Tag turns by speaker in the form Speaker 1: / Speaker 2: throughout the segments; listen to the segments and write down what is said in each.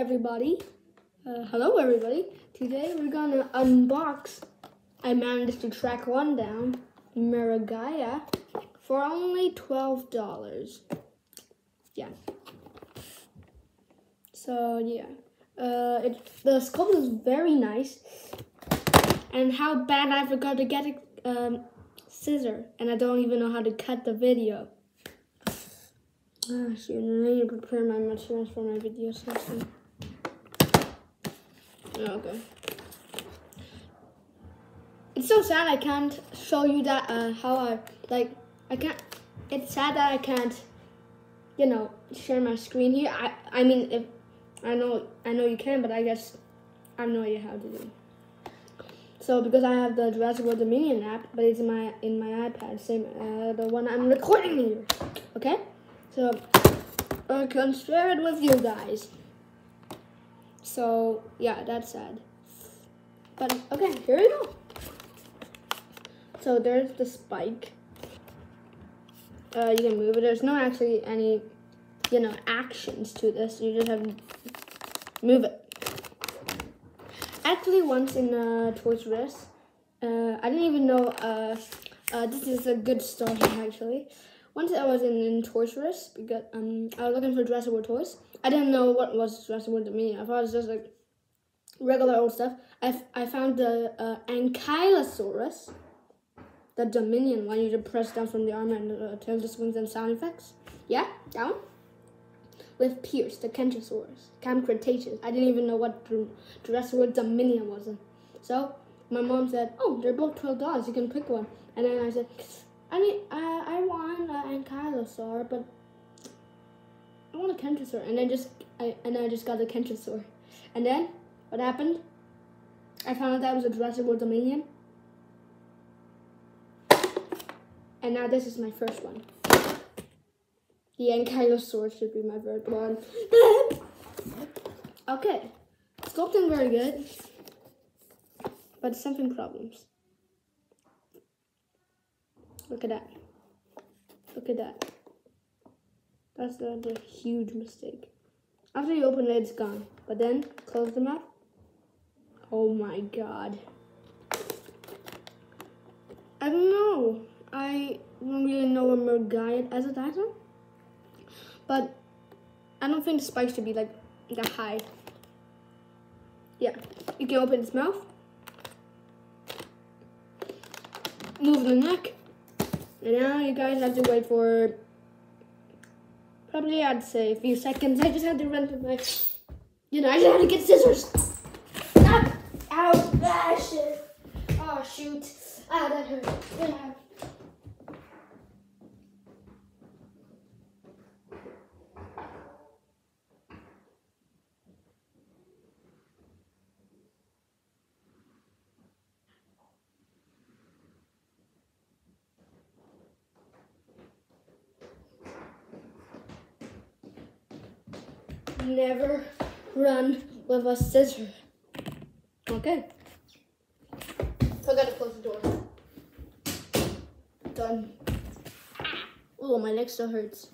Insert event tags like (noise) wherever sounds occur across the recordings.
Speaker 1: everybody. Uh, hello everybody. Today we're gonna unbox. I managed to track one down, Miragaia, for only twelve dollars. Yeah. So yeah, uh, it, the sculpt is very nice. And how bad I forgot to get a um, scissor, and I don't even know how to cut the video. (sighs) Ah, shoot, I need to prepare my materials for my video session. Oh, okay. It's so sad I can't show you that uh, how I like I can't. It's sad that I can't, you know, share my screen here. I I mean if I know I know you can, but I guess I have no idea how to do. So because I have the Jurassic World Dominion app, but it's in my in my iPad, same uh, the one I'm recording here. Okay. So I can share it with you guys. So yeah, that's sad. But okay, here we go. So there's the spike. Uh, you can move it. There's no actually any, you know, actions to this. You just have to move it. Actually, once in uh, Toys R Us, uh, I didn't even know. Uh, uh, this is a good story (laughs) actually. Once I was in, in Toys R Us because um I was looking for World toys. I didn't know what was Jurassic World to me. I thought it was just like regular old stuff. I, I found the uh, Ankylosaurus, the Dominion one. You just press down from the arm and uh, turn the swings and sound effects. Yeah, that one. With Pierce, the Kentrosaurus, Camp Cretaceous. I didn't even know what Jurassic Dominion was. So my mom said, "Oh, they're both twelve dollars. You can pick one." And then I said, I mean, I, I want an ankylosaur, but I want a kentrosaur. And then just I and I just got a kentrosaur. And then what happened? I found out that was a Jurassic World Dominion. And now this is my first one. The ankylosaur should be my third one. okay. Sculpting very good. But something problems. Look at that. Look at that. That's a, a huge mistake. After you open it, it's gone. But then, close the mouth. Oh my god. I don't know. I don't really know what Miragaia as a dinosaur. But I don't think the spikes should be like that high. Yeah. You can open its mouth. Move the neck. And now you guys have to wait for probably I'd say a few seconds. I just had to run to my, you know, I just had to get scissors. Ow, ah, shit. Oh, shoot. Ah, that hurt. Never run with a scissor. Okay. I gotta close the door. Done. Oh, my leg still hurts.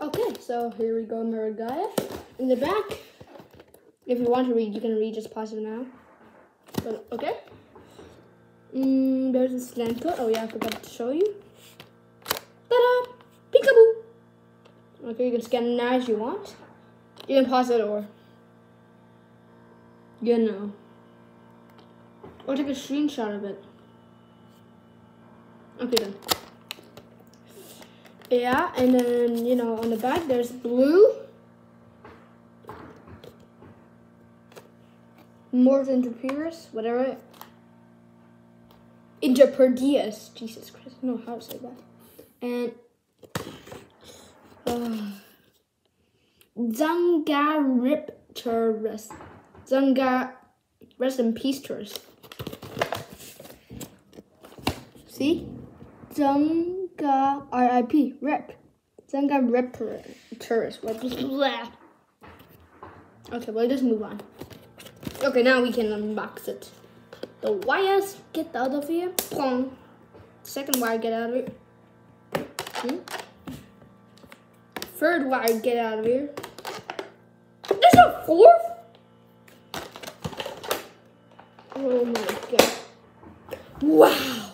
Speaker 1: Okay, so here we go, Miragaia. In the back, if you want to read, you can read, just pause it now. But, okay. Mm, there's a slant code. Oh yeah, I forgot to show you. Ta-da! Peekaboo! Okay, you can scan now as you want. You can pause it or, you know, or take a screenshot of it. Okay, then. Yeah, and then, you know, on the back there's blue. Morton Interperius, whatever. Interperdius. Jesus Christ, I don't know how to say that. And, uh, Zangaripterus. Zangar, rest in peace, tourist. See? Zanga, R.I.P., rip. Zangaripterus. Okay, well, just move on. Okay, now we can unbox it. The wires get out of here. Plong. Second wire get out of here. Hmm? Third wire get out of here. There's a fourth? Oh my god. Wow.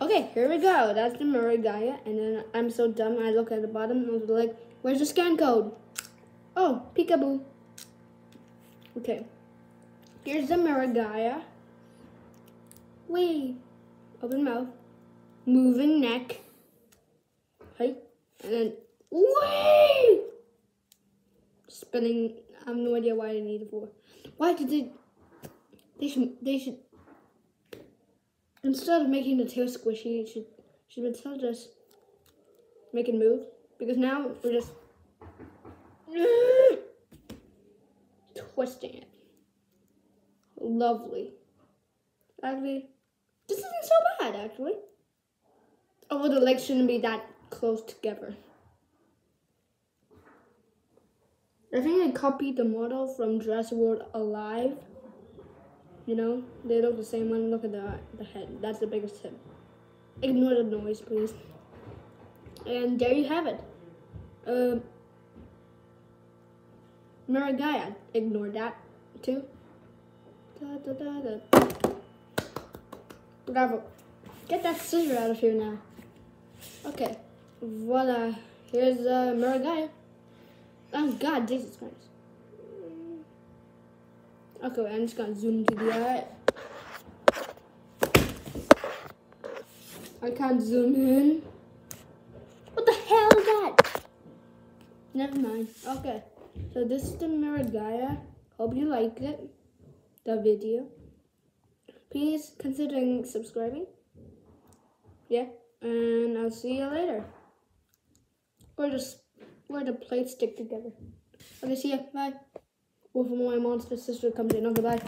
Speaker 1: Okay, here we go. That's the Miragaia. And then I'm so dumb. I look at the bottom and I'm like, where's the scan code? Oh, peekaboo. Okay. Here's the Miragaia. Wait. Open mouth. Moving neck. Right? And then, wait! Spinning. I have no idea why I need it for. Why did they... They should... They should... Instead of making the tail squishy, should... Should instead just... Make it move. Because now we're just... (coughs) Twisting it. Lovely. Actually, this isn't so bad, actually. Oh, the legs shouldn't be that close together. I think I copied the model from Jurassic World Alive. You know, they look the same one. Look at the, the head. That's the biggest tip. Ignore the noise, please. And there you have it. Um, Miragaia. Ignore that, too. Da, da, da, da. Bravo. Get that scissor out of here now. Okay. Voila. Here's uh. Oh god, Jesus Christ. Okay, I'm just gonna zoom to the eye. I can't zoom in. What the hell is that? Never mind. Okay. So this is the Miragaia. Hope you liked it. The video. Please consider subscribing. Yeah. And I'll see you later. Or just where the plates stick together. Okay, see ya. Bye. Wolf of my monster sister comes in. Okay, bye.